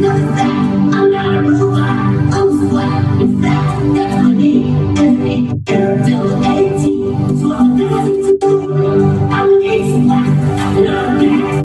nothing.